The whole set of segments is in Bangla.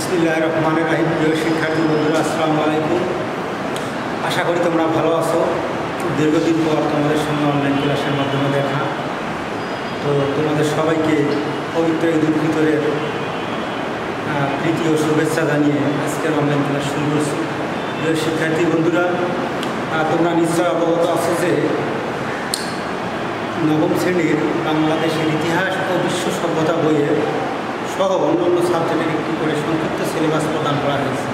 বিসমুল্লাহ রহমানের রাহিম প্রিয় শিক্ষার্থী বন্ধুরা, আসসালামু আলাইকুম। আশা করি তোমরা ভালো আছো। দীর্ঘদিন পর তোমাদের সঙ্গে অনলাইন ক্লাসের মাধ্যমে দেখা। তো তোমাদের সবাইকে পবিত্র ঈদ উল ফিতরের প্রীতি ও শুভেচ্ছা জানিয়ে আজকের অনলাইন ক্লাস শুরু করছি। প্রিয় শিক্ষার্থী বন্ধুরা তোমরা নিশ্চয় অবগত আছো যে নবম শ্রেণির বাংলাদেশের ইতিহাস ও বিশ্ব সভ্যতা বইয়ে সহ অন্য অন্য সাবজেক্টের একটি করে সংক্ষিপ্ত সিলেবাস প্রদান করা হয়েছে।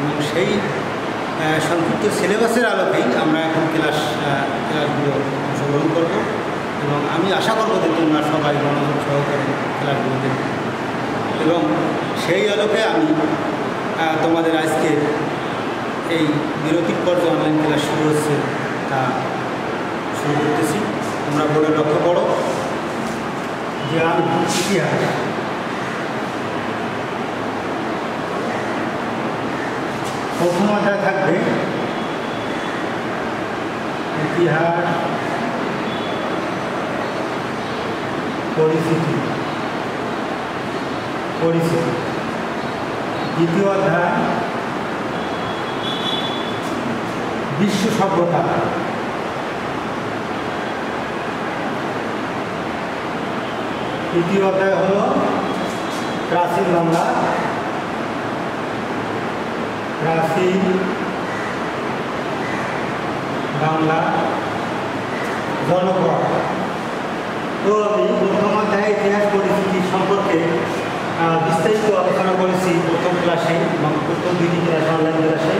এবং সেই সংক্ষিপ্ত সিলেবাসের আলোকেই আমরা এখন ক্লাস ক্লাসগুলো অংশগ্রহণ করব। এবং আমি আশা করব যে তোমরা সবাই মনোযোগ সহকারে ক্লাসগুলো দেখবে। এবং সেই আলোকে আমি তোমাদের আজকে এই বিরতির পর যে অনলাইন ক্লাস শুরু হচ্ছে তা শুরু করতেছি। তোমরা বলে লক্ষ্য করো যে আমি ইতিহাস প্রথম থাকবে। ইতিহাস পরিস্থিতি। পরিস্থিতি। দ্বিতীয় অধ্যায় বিশ্ব সভ্যতা। তৃতীয় অধ্যায় হল প্রাচীন বাংলা। প্রাচীন বাংলা জনপদ তো আমি প্রথম ইতিহাস পরিস্থিতি সম্পর্কে বিস্তারিত আলোচনা করেছি প্রথম ক্লাসে এবং প্রথম দুইটি ক্লাস অনলাইন ক্লাসে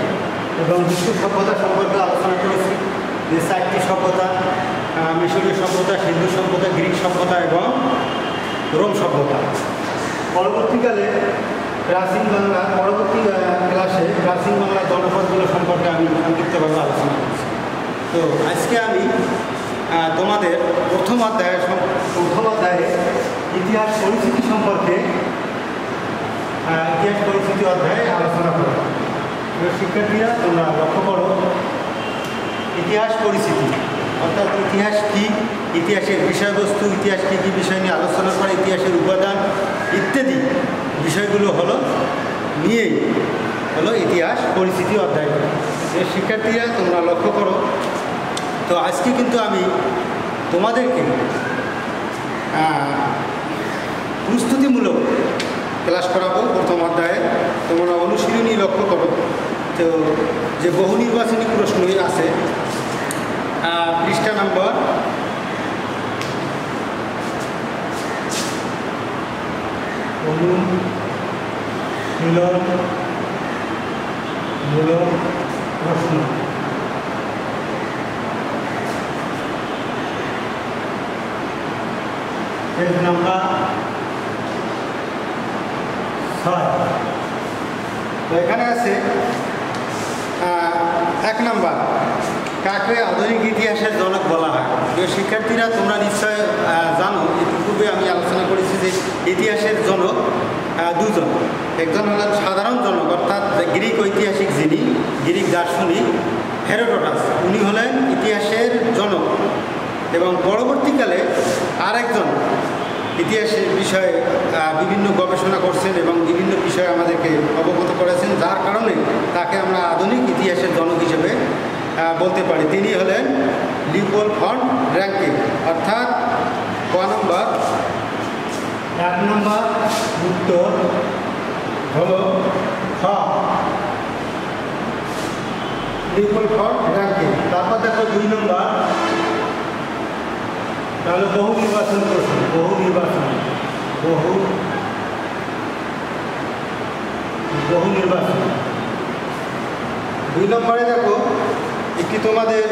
এবং বিশ্ব সভ্যতা সম্পর্কে আলোচনা করেছি, যে চারটি সভ্যতা মিশরীয় সভ্যতা সিন্ধু সভ্যতা, গ্রিক সভ্যতা এবং রোম সভ্যতা। পরবর্তীকালে প্রাচীন বাংলা, পরবর্তী ক্লাসে প্রাচীন বাংলা জনপদগুলো সম্পর্কে আমি সংক্ষিপ্তভাবে আলোচনা করছি। তো আজকে আমি তোমাদের প্রথম অধ্যায়ে সম- প্রথম অধ্যায়ে ইতিহাস পরিস্থিতি সম্পর্কে ইতিহাস পরিস্থিতি অধ্যায়ে আলোচনা করব। শিক্ষার্থীরা, তোমরা লক্ষ্য করো, ইতিহাস পরিস্থিতি অর্থাৎ ইতিহাস কি? ইতিহাসের বিষয়বস্তু, ইতিহাস কী কী বিষয় নিয়ে আলোচনা করে, ইতিহাসের উপাদান ইত্যাদি বিষয়গুলো হলো নিয়েই হলো ইতিহাস, পরিস্থিতি অধ্যায় শিক্ষার্থীরা তোমরা লক্ষ্য করো, তো আজকে কিন্তু আমি তোমাদেরকে প্রস্তুতিমূলক ক্লাস করাবো প্রথম অধ্যায়ে। তোমরা অনুশীলনী লক্ষ্য করো। তো যে বহু নির্বাচনী প্রশ্নই আছে নম্বর অনুশীলন মূলক প্রশ্ন পেজ নাম্বার ছয় তো এখানে আছে এক নাম্বার কাকে আধুনিক ইতিহাসের জনক বলা হয়? শিক্ষার্থীরা, তোমরা নিশ্চয় জানো, ইতিপূর্বে আমি আলোচনা করেছি যে ইতিহাসের জনক দুজন। একজন হলেন সাধারণ জনক, অর্থাৎ গ্রিক ঐতিহাসিক যিনি, গ্রিক দার্শনিক হেরোডোটাস। উনি হলেন ইতিহাসের জনক এবং পরবর্তীকালে আরেকজন ইতিহাসের বিষয়ে বিভিন্ন গবেষণা করছেন এবং বিভিন্ন বিষয়ে আমাদেরকে অবগত করেছেন, যার কারণে তাকে আমরা আধুনিক ইতিহাসের জনক হিসেবে বলতে পারি। তিনি হলেন লিপোল ফন্ট র্যাঙ্কিং। অর্থাৎ ক নম্বর? এক নম্বর উত্তর হল খ। লিপোল ফন্ট র্যাঙ্কিং। তারপর দেখো দুই নম্বর। তাহলে বহু নির্বাচন প্রশ্ন বহু নির্বাচন। বহু। বহু নির্বাচন। দুই নম্বরে দেখো একটি তোমাদের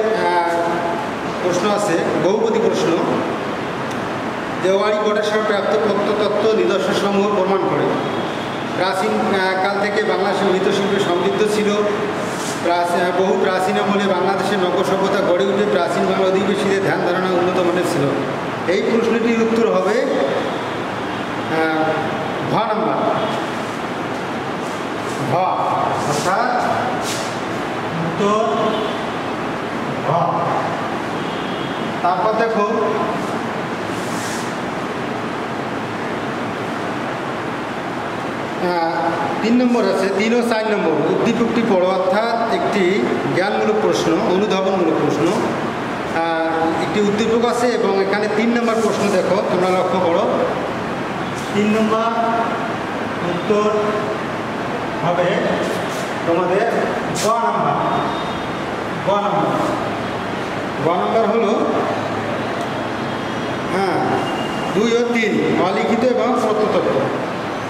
প্রশ্ন আছে বহুপতি প্রশ্ন। দেওয়ারি গটেশ্বর প্রাপ্ত প্রত্নতত্ত্ব নিদর্শনসমূহ প্রমাণ করে। প্রাচীন কাল থেকে বাংলাদেশের মৃৎশিল্পে সমৃদ্ধ ছিল। বহু প্রাচীন আমলে বাংলাদেশের নগর সভ্যতা গড়ে উঠে প্রাচীন বাংলা অধিবেশীদের ধ্যান ধারণা উন্নত মানের ছিল। এই প্রশ্নটির উত্তর হবে ঘ নাম্বার। ঘ অর্থাৎ উত্তর তারপর দেখো তিন নম্বর আছে, তিন ও চার নম্বর। উদ্দীপকটি পড়ো অর্থাৎ একটি জ্ঞানমূলক প্রশ্ন, অনুধাবনমূলক প্রশ্ন। একটি উদ্দীপক আছে এবং এখানে তিন নম্বর প্রশ্ন দেখো, তোমরা লক্ষ্য করো। তিন নম্বর উত্তর হবে তোমাদের গ নাম্বার। গ নাম্বার। গ নাম্বার হলো হ্যাঁ দুই ও তিন, অলিখিত এবং প্রত্নতত্ত্ব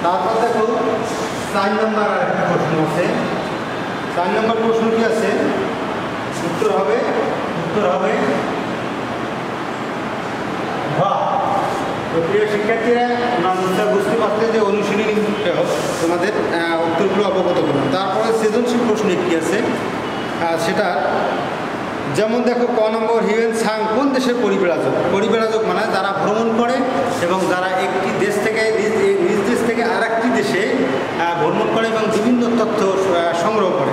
তারপর দেখো, চার নম্বর একটা প্রশ্ন আছে। চার নম্বর প্রশ্ন কি আছে? উত্তর হবে উত্তর হবে বা তো প্রিয় শিক্ষার্থীরা, তোমরা বুঝতে পারতে যে অনুশীলনী তোমাদের উত্তরগুলো অবগত করলাম তারপরে সৃজনশীল প্রশ্ন একটি আছে? সেটা যেমন দেখো ক নম্বর, হিউয়েন সাং, কোন দেশের পরিবেরাজক? পরিবেরাজক মানে যারা ভ্রমণ করে এবং যারা একটি দেশ থেকে, নিজ দেশ থেকে আর একটি দেশে ভ্রমণ করে এবং বিভিন্ন তথ্য সংগ্রহ করে।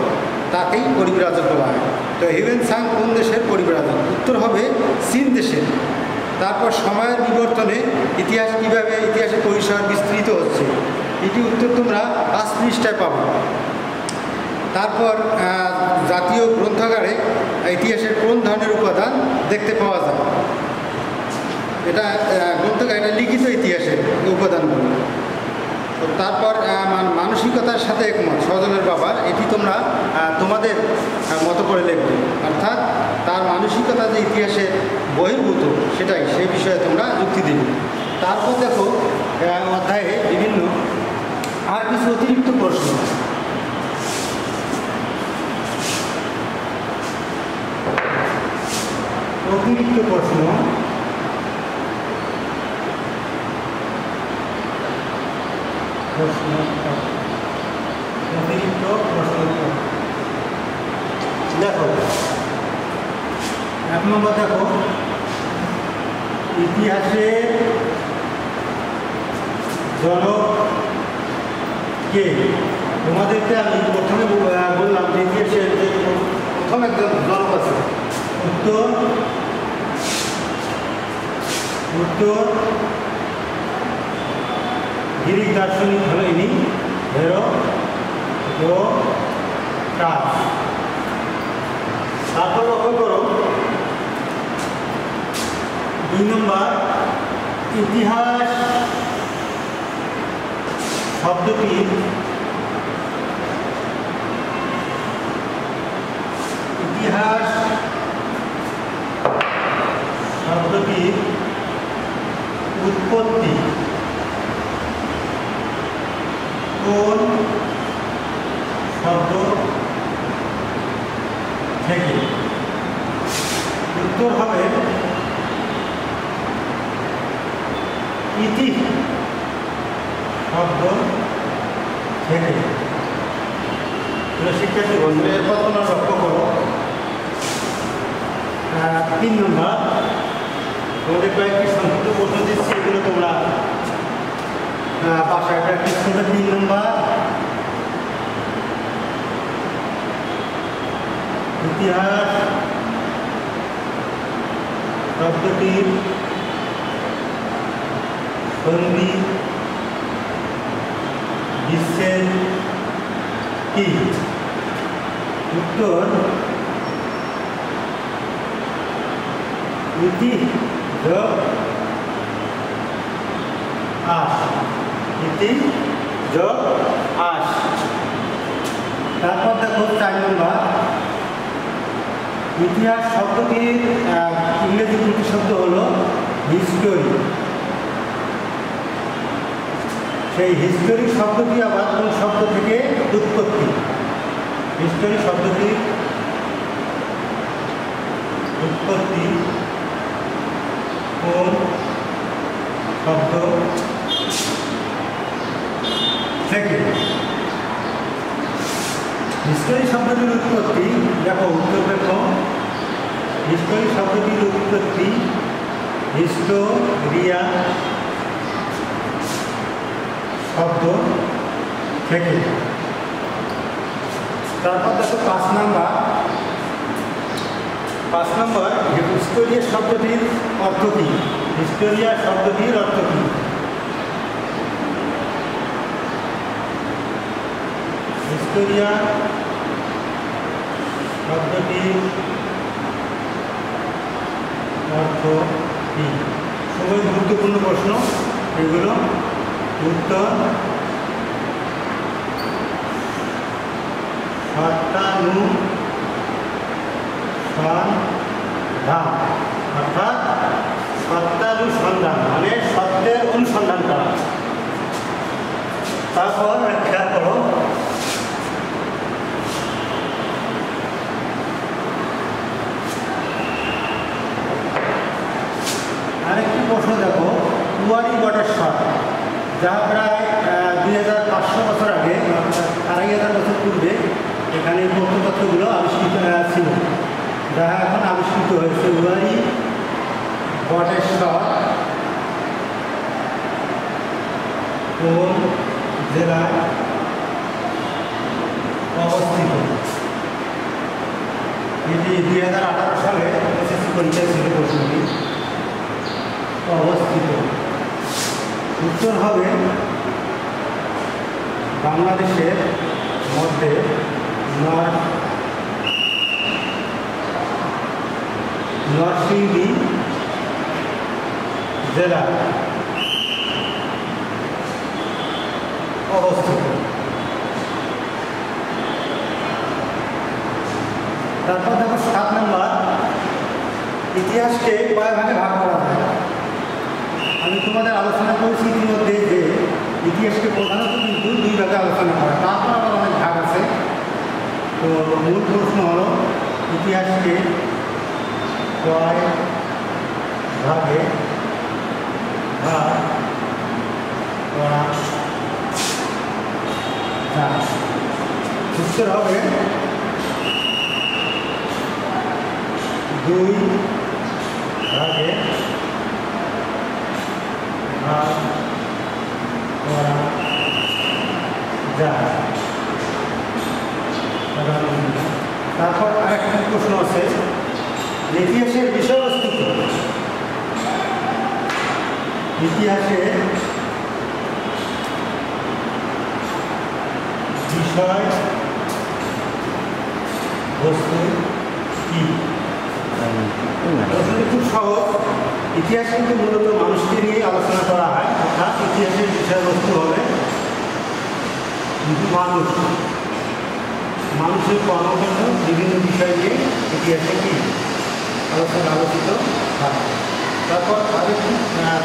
তাকেই পরিবেরাজক বলা হয়। তো হিউয়েন সাং কোন দেশের পরিবেরাজক? উত্তর হবে চীন দেশের। তারপর সময়ের বিবর্তনে ইতিহাস কীভাবে, ইতিহাসের পরিসর বিস্তৃত হচ্ছে? এটি উত্তর তোমরা পাঁচ পৃষ্ঠায় পাবো। তারপর জাতীয় গ্রন্থাগারে ইতিহাসের কোন ধরনের উপাদান দেখতে পাওয়া যায়? এটা গ্রন্থাগার এটা লিখিত ইতিহাসের উপাদানগুলো। তো তারপর মানসিকতার সাথে একমত সজলের বাবার এটি তোমরা তোমাদের মতো করে লিখবে। অর্থাৎ তার মানসিকতা যে ইতিহাসে বহির্ভূত, সেটাই, সে বিষয়ে তোমরা যুক্তি দিবে। তারপর দেখো অধ্যায়ে বিভিন্ন আর কিছু অতিরিক্ত প্রশ্ন। অতিরিক্ত প্রশ্ন। প্রশ্ন, অতিরিক্ত প্রশ্ন। দেখো, এক নম্বর দেখো, ইতিহাসে জনক কে? তোমাদেরকে আমি প্রথমে বললাম যে ইতিহাসের প্রথম একজন জনক আছে, উত্তর উত্তর। গ্রিক দার্শনিক হলো ইনি হেরো ও কাজ তারপর লক্ষ্য করো, দুই নম্বর, ইতিহাস শব্দটি ইতিহাস শব্দটির উৎপত্তি কোন শব্দ থেকে উত্তর হবে ইতি শব্দ থেকে তাহলে শিক্ষার্থী বন্ধু এরপর তোমরা লক্ষ্য করো আহ, তিন নম্বর তোমাদের কয়েকটি সংক্ষিপ্ত প্রশ্ন দিচ্ছি এগুলো তোমরা আহ, বাসায় প্র্যাকটিস করবে তিন নম্বর ইতিহাস শব্দটির সন্ধি বিশ্বের কি উত্তর ইতি যোগ আস ইতি যোগ আস তারপর দেখো চার নম্বর। ইতিহাস শব্দটির ইংরেজি প্রতিশব্দ হলো হিস্টোরি সেই হিস্টোরি শব্দটি আবার কোন শব্দ থেকে উৎপত্তি? হিস্টোরি শব্দটির উৎপত্তি কোন শব্দ? থেকে হিস্টোরি শব্দটির উৎপত্তি, দেখো উত্তর দেখো। হিস্টোরি শব্দটির উৎপত্তি হিস্টোরিয়া শব্দ, থেকে। তারপর দেখো পাঁচ নাম্বার। পাঁচ নম্বর হিস্টোরিয়া শব্দটির অর্থ কী? হিস্টোরিয়া শব্দটির অর্থ কী? ভিক্টোরিয়া শব্দটি অর্থ কি? খুবই গুরুত্বপূর্ণ প্রশ্ন এগুলো। উত্তর সত্তানু সন্ধান। অর্থাৎ সত্যানুসন্ধান মানে সত্যের অনুসন্ধান করা। তারপর করো আরেকটি প্রশ্ন দেখো কুয়ারি বটেশ্বর, যা প্রায় দুই হাজার পাঁচশো বছর আগে, আড়াই হাজার বছর পূর্বে এখানে প্রত্নতত্ত্বগুলো আবিষ্কৃত ছিল যা এখন আবিষ্কৃত হয়েছে কুয়ারি বটেশ্বর কোন জেলায় অবস্থিত? এটি দুই হাজার আঠারো সালে এসএসসি পরীক্ষা ছিল প্রশ্নটি। অবস্থিত। উত্তর হবে বাংলাদেশের মধ্যে নর নরসিংদী জেলা অবস্থিত। তারপর দেখো সাত নম্বর। ইতিহাসকে কয় ভাগে ভাগ করা আমি তোমাদের আলোচনা করেছি ইতিমধ্যে যে ইতিহাসকে প্রধানত কিন্তু দুই ভাগে আলোচনা করা। তারপর আবার অনেক ভাগ আছে। তো মূল প্রশ্ন হলো, ইতিহাসকে কয় ভাগে উত্তর হবে দুই ভাগে করা যায় তারপর আরেকটি প্রশ্ন আছে ইতিহাসের বিষয়বস্তু কি? ইতিহাসের বিষয় বস্তু কি? খুব সহজ। ইতিহাস কিন্তু মূলত মানুষকে নিয়ে আলোচনা করা হয়, অর্থাৎ ইতিহাসের বিষয়বস্তু হবে মানুষ। মানুষের কর্মকাণ্ড বিভিন্ন বিষয় নিয়ে ইতিহাসে কি আলোচনা আলোচিত হয়। তারপর আরেকটি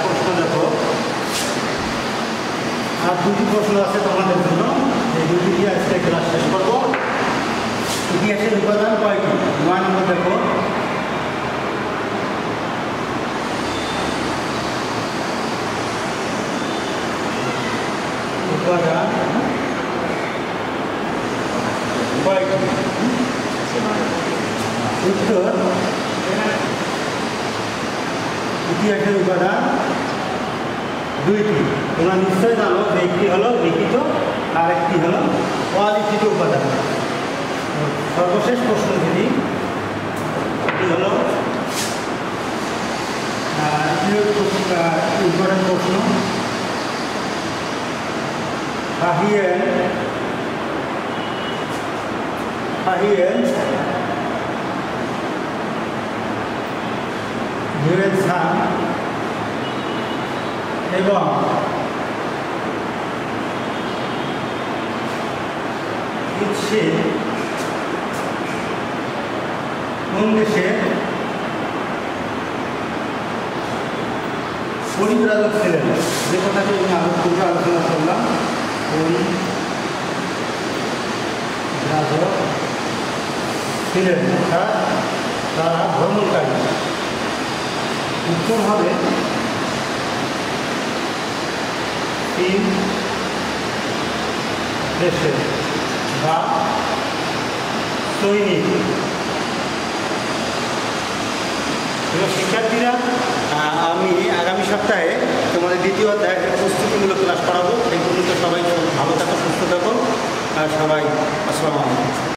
প্রশ্ন দেখো। আর দুটি প্রশ্ন আছে তোমাদের জন্য। এই দুটি আজকে ক্লাস শেষ করব। ইতিহাসের উপাদান কয়টি? নয় নম্বর দেখো। কয়টি উত্তর ইতিহাসের উপাদান দুইটি। তোমরা নিশ্চয় জানো যে একটি হলো লিখিত, আর একটি হলো অলিখিত উপাদান সর্বশেষ প্রশ্ন যদি এটি হলো ইম্পর্টেন্ট প্রশ্ন। ফাহিয়েন ফাহিয়েন জুয়েলসান এবং ইচ্ছে কোন দেশে পরিব্রাজক ছিলেন যে কথাটি আমি আলোচনা করলাম পরিব্রাজক ছিলেন অর্থাৎ তারা ভ্রমণকারী। উত্তর হবে তিন দেশে বা সৈনিক প্রিয় শিক্ষার্থীরা আমি আগামী সপ্তাহে তোমাদের দ্বিতীয় অধ্যায়ের প্রস্তুতিমূলক ক্লাস করাবো। এই পর্যন্ত সবাই ভালো থাকো, সুস্থ থাকো। আর সবাই আসসালামু আলাইকুম।